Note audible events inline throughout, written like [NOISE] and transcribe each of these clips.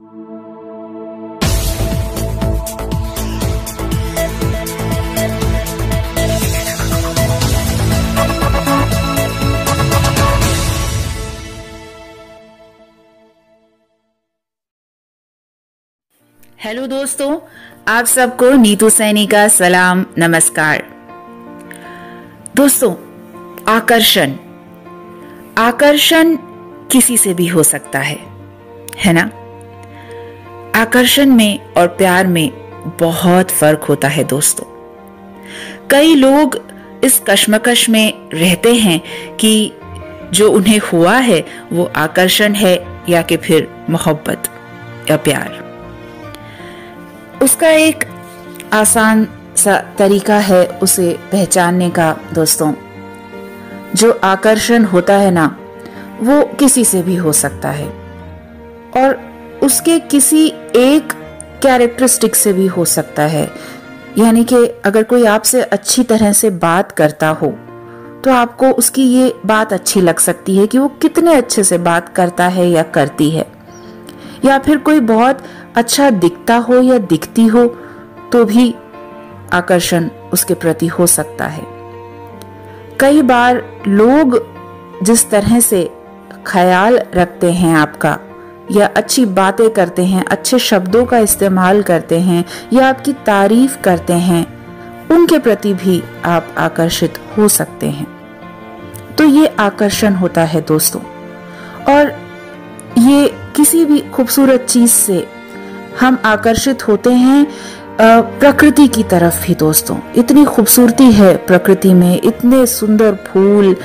Hello दोस्तों, आप सबको नीतू सैनी का सलाम, नमस्कार। दोस्तों, आकर्षण। आकर्षण किसी से भी हो सकता है है ना? आकर्षण में और प्यार में बहुत फ़र्क होता है दोस्तों। कई लोग इस कश्मकश में रहते हैं कि जो उन्हें हुआ है, वो आकर्षण है या कि फिर मोहब्बत या प्यार। उसका एक आसान सा तरीका है उसे पहचानने का दोस्तों। जो आकर्षण होता है ना, वो किसी से भी हो सकता है। और उसके किसी एक कैरेक्टरिस्टिक से भी हो सकता है। यानी कि अगर कोई आपसे अच्छी तरह से बात करता हो तो आपको उसकी ये बात अच्छी लग सकती है कि वो कितने अच्छे से बात करता है या करती है। या फिर कोई बहुत अच्छा दिखता हो या दिखती हो तो भी आकर्षण उसके प्रति हो सकता है। कई बार लोग जिस तरह से ख्याल रखते हैं आपका या अच्छी बातें करते हैं, अच्छे शब्दों का इस्तेमाल करते हैं या आपकी तारीफ़ करते हैं, उनके प्रति भी आप आकर्षित हो सकते हैं। तो ये आकर्षण होता है दोस्तों। और ये किसी भी खूबसूरत चीज़ से हम आकर्षित होते हैं प्रकृति की तरफ़ भी दोस्तों। इतनी खूबसूरती है प्रकृति में, इतने सुंदर फूल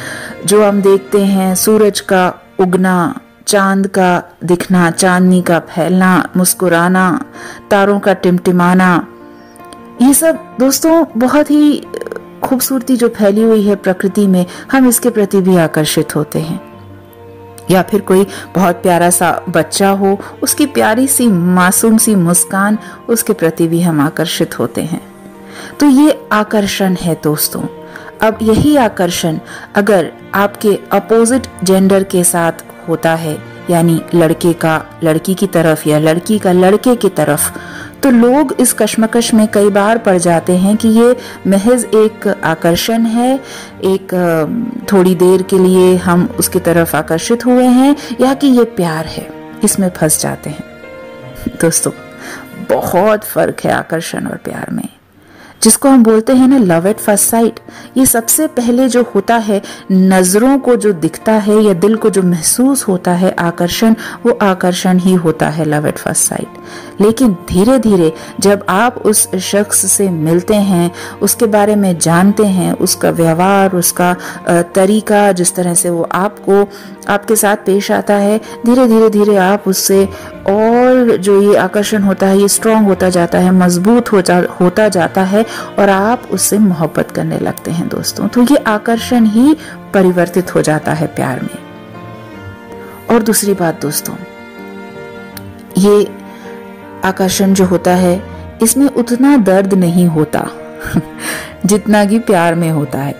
जो हम देखते हैं, सूरज का उगना चाँद का दिखना, चांदनी का फैलना, मुस्कुराना, तारों का टिमटिमाना। ये सब दोस्तों बहुत ही खूबसूरती जो फैली हुई है प्रकृति में, हम इसके प्रति भी आकर्षित होते हैं। या फिर कोई बहुत प्यारा सा बच्चा हो, उसकी प्यारी सी, मासूम सी मुस्कान, उसके प्रति भी हम आकर्षित होते हैं। तो ये आकर्षण है दोस्तों। अब यही आकर्षण अगर आपके अपोजिट जेंडर के साथ होता है, यानी लड़के का, लड़की की तरफ़ या लड़की का लड़के की तरफ़ तो लोग इस कश्मकश में कई बार पड़ जाते हैं कि ये महज एक आकर्षण है, एक थोड़ी देर के लिए हम उसकी तरफ़ आकर्षित हुए हैं, या कि ये प्यार है, इसमें फंस जाते हैं। दोस्तों, बहुत फ़र्क है आकर्षण और प्यार में। जिसको हम बोलते हैं ना लव एट फ़र्स्ट साइट ये सबसे पहले जो होता है, नज़रों को जो दिखता है या दिल को जो महसूस होता है, आकर्षण, वो आकर्षण ही होता है लव एट फ़र्स्ट साइट लेकिन धीरे धीरे जब आप उस शख्स से मिलते हैं, उसके बारे में जानते हैं, उसका व्यवहार, उसका तरीका, जिस तरह से वो आपको आपके साथ पेश आता है। धीरे धीरे धीरे आप उससे और जो ये आकर्षण होता है, ये स्ट्रांग होता जाता है, मज़बूत हो जा होता जाता है और आप उससे मोहब्बत करने लगते हैं दोस्तों। तो ये आकर्षण ही परिवर्तित हो जाता है प्यार में। और दूसरी बात दोस्तों, ये आकर्षण जो होता है, इसमें उतना दर्द नहीं होता, [LAUGHS] जितना कि प्यार में होता है।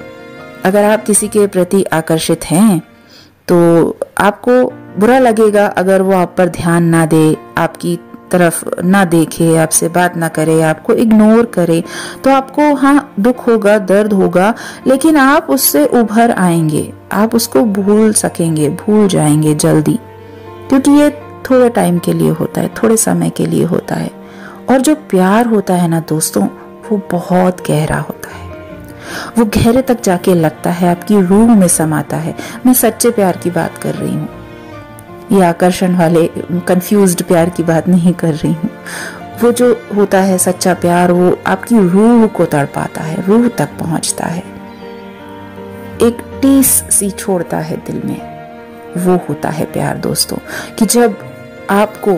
अगर आप किसी के प्रति आकर्षित हैं तो आपको बुरा लगेगा अगर वो आप पर ध्यान ना दे, आपकी तरफ़ ना देखे, आपसे बात ना करे, आपको इग्नोर करे तो आपको हाँ दुख होगा, दर्द होगा, लेकिन आप उससे उभर आएँगे। आप उसको भूल सकेंगे, भूल जाएँगे जल्दी। क्योंकि ये थोड़े टाइम के लिए होता है, थोड़े समय के लिए होता है। और जो प्यार होता है ना दोस्तों, वो बहुत गहरा होता है। वो गहरे तक जाके लगता है, आपकी रूह में समाता है। मैं सच्चे प्यार की बात कर रही हूँ। ये आकर्षण वाले कंफ्यूज्ड प्यार की बात नहीं कर रही हूँ। वो जो होता है सच्चा प्यार, वो आपकी रूह को तड़पाता है, रूह तक पहुँचता है। एक टीस सी छोड़ता है दिल में। वो होता है प्यार, दोस्तों, कि जब आपको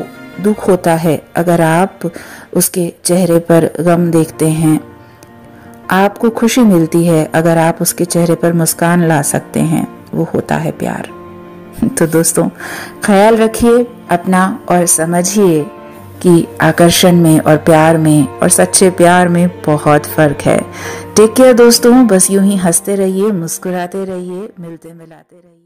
दुख होता है, अगर आप उसके चेहरे पर गम देखते हैं आपको खुशी मिलती है अगर आप उसके चेहरे पर मुस्कान ला सकते हैं। वो होता है प्यार। [LAUGHS] तो दोस्तों, ख्याल रखिए, अपना और समझिए कि आकर्षण में और प्यार में और सच्चे प्यार में बहुत फ़र्क है। टेक केयर दोस्तों, बस यूँ ही हँसते रहिए, मुस्कुराते रहिए मिलते मिलाते रहिए।